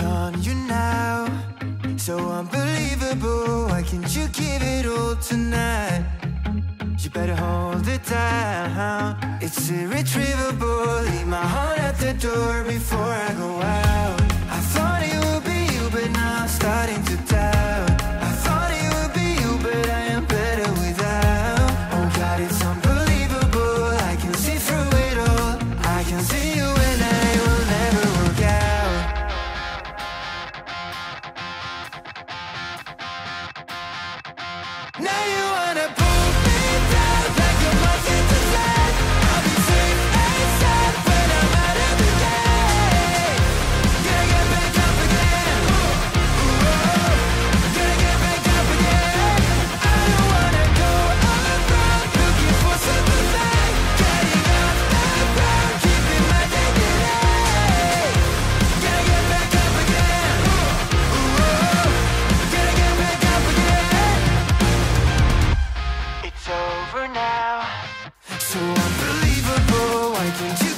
It's on you now, so unbelievable. Why can't you give it all tonight? You better hold it down. It's irretrievable. Leave my heart at the door before I go out. I thought it would be you, but now I'm starting to doubt. I thought it would be you, but I am better without. Oh God, it's unbelievable. I can see through it all. I can see you. Now you so unbelievable. Why can't you?